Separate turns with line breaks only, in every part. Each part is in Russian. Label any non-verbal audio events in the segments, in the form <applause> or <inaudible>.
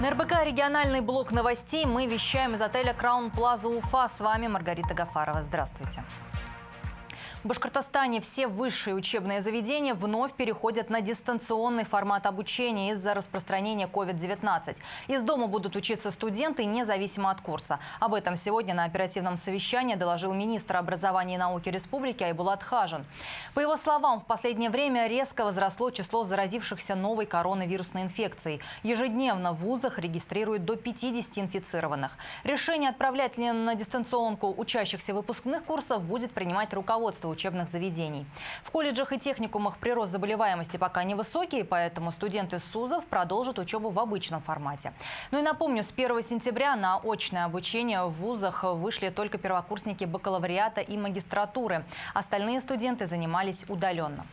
На РБК «Региональный блок новостей» мы вещаем из отеля «Краун Плаза Уфа». С вами Маргарита Гафарова. Здравствуйте. В Башкортостане все высшие учебные заведения вновь переходят на дистанционный формат обучения из-за распространения COVID-19. Из дома будут учиться студенты независимо от курса. Об этом сегодня на оперативном совещании доложил министр образования и науки республики Айбулат Хажин. По его словам, в последнее время резко возросло число заразившихся новой коронавирусной инфекцией. Ежедневно в вузах регистрируют до 50 инфицированных. Решение отправлять ли на дистанционку учащихся выпускных курсов будет принимать руководство учебных заведений. В колледжах и техникумах прирост заболеваемости пока невысокий, поэтому студенты СУЗов продолжат учебу в обычном формате. Ну и напомню, с 1 сентября на очное обучение в вузах вышли только первокурсники бакалавриата и магистратуры. Остальные студенты занимались удаленно.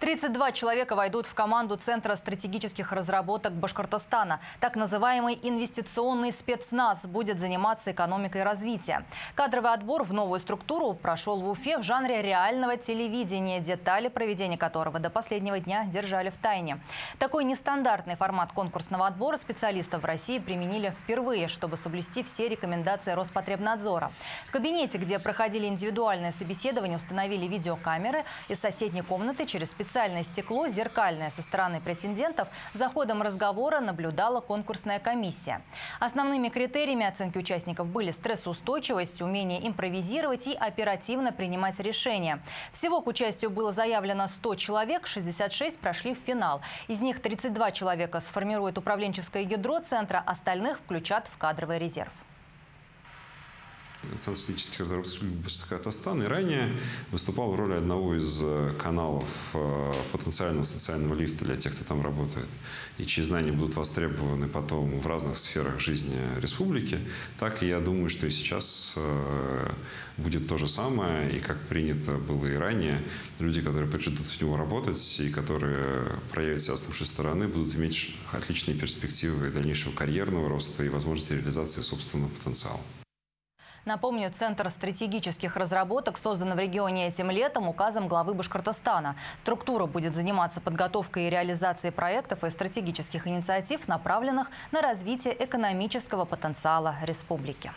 32 человека войдут в команду Центра стратегических разработок Башкортостана. Так называемый инвестиционный спецназ будет заниматься экономикой развития. Кадровый отбор в новую структуру прошел в Уфе в жанре реального телевидения, детали проведения которого до последнего дня держали в тайне. Такой нестандартный формат конкурсного отбора специалистов в России применили впервые, чтобы соблюсти все рекомендации Роспотребнадзора. В кабинете, где проходили индивидуальные собеседования, установили видеокамеры из соседней комнаты через специалистов специальное стекло, зеркальное со стороны претендентов, за ходом разговора наблюдала конкурсная комиссия. Основными критериями оценки участников были стрессоустойчивость, умение импровизировать и оперативно принимать решения. Всего к участию было заявлено 100 человек, 66 прошли в финал. Из них 32 человека сформирует управленческое ядро центра, остальных включат в кадровый резерв.
Центр статистических разработок Башкортостана и ранее выступал в роли одного из э, каналов э, потенциального социального лифта для тех, кто там работает, и чьи знания будут востребованы потом в разных сферах жизни республики, так я думаю, что и сейчас э, будет то же самое, и как принято было и ранее, люди, которые придут в него работать и которые проявят себя с лучшей стороны, будут иметь отличные перспективы дальнейшего карьерного роста и возможности реализации собственного потенциала.
Напомню, Центр стратегических разработок создан в регионе этим летом указом главы Башкортостана. Структура будет заниматься подготовкой и реализацией проектов и стратегических инициатив, направленных на развитие экономического потенциала республики.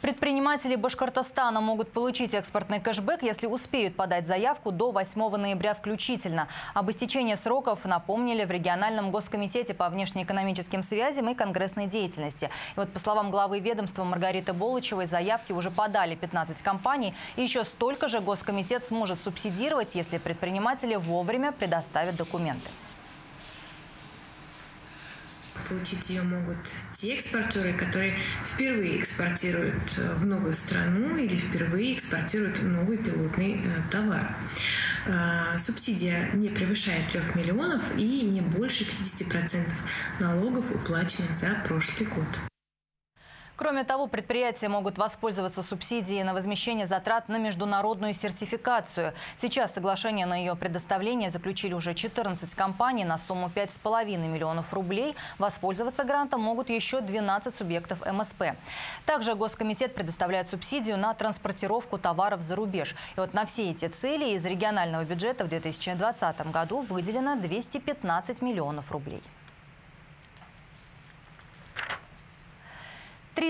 Предприниматели Башкортостана могут получить экспортный кэшбэк, если успеют подать заявку до 8 ноября включительно. Об истечении сроков напомнили в региональном госкомитете по внешнеэкономическим связям и конгрессной деятельности. И вот по словам главы ведомства Маргариты Болычевой, заявки уже подали 15 компаний. И еще столько же госкомитет сможет субсидировать, если предприниматели вовремя предоставят документы.
Получить ее могут те экспортеры, которые впервые экспортируют э, в новую страну или впервые экспортируют новый пилотный э, товар. Э, субсидия не превышает 3 миллионов и не больше 50% налогов, уплаченных за прошлый год.
Кроме того, предприятия могут воспользоваться субсидией на возмещение затрат на международную сертификацию. Сейчас соглашение на ее предоставление заключили уже 14 компаний на сумму 5,5 миллионов рублей. Воспользоваться грантом могут еще 12 субъектов МСП. Также Госкомитет предоставляет субсидию на транспортировку товаров за рубеж. И вот на все эти цели из регионального бюджета в 2020 году выделено 215 миллионов рублей.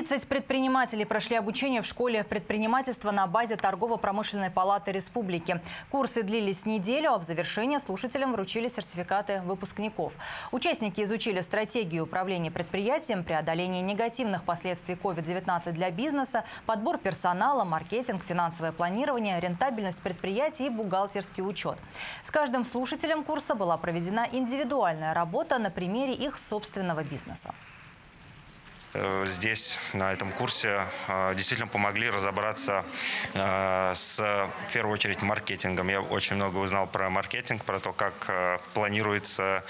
30 предпринимателей прошли обучение в школе предпринимательства на базе Торгово-промышленной палаты республики. Курсы длились неделю, а в завершение слушателям вручили сертификаты выпускников. Участники изучили стратегию управления предприятием, преодоление негативных последствий COVID-19 для бизнеса, подбор персонала, маркетинг, финансовое планирование, рентабельность предприятий и бухгалтерский учет. С каждым слушателем курса была проведена индивидуальная работа на примере их собственного бизнеса.
Э, здесь, на этом курсе, э, действительно помогли разобраться э, с, в первую очередь, маркетингом. Я очень много узнал про маркетинг, про то, как планируется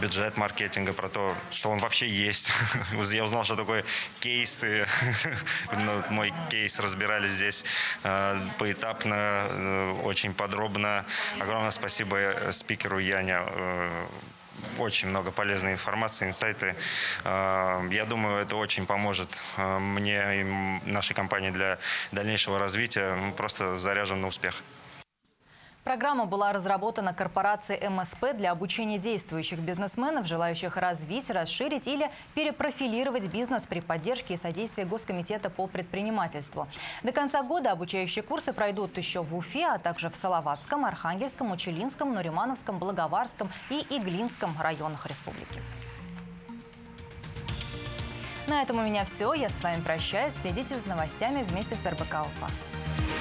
бюджет маркетинга, про то, что он вообще есть. <laughs> Я узнал, что такое кейсы. <laughs> Ну, мой кейс разбирали здесь поэтапно, очень подробно. Огромное спасибо спикеру Яне очень много полезной информации, инсайты. А, я думаю, это очень поможет а, мне и нашей компании для дальнейшего развития. Мы просто заряжен на успех.
Программа была разработана корпорацией МСП для обучения действующих бизнесменов, желающих развить, расширить или перепрофилировать бизнес при поддержке и содействии Госкомитета по предпринимательству. До конца года обучающие курсы пройдут еще в Уфе, а также в Салаватском, Архангельском, Учелинском, Нуримановском, Благоварском и Иглинском районах республики. На этом у меня все. Я с вами прощаюсь. Следите за новостями вместе с РБК Уфа.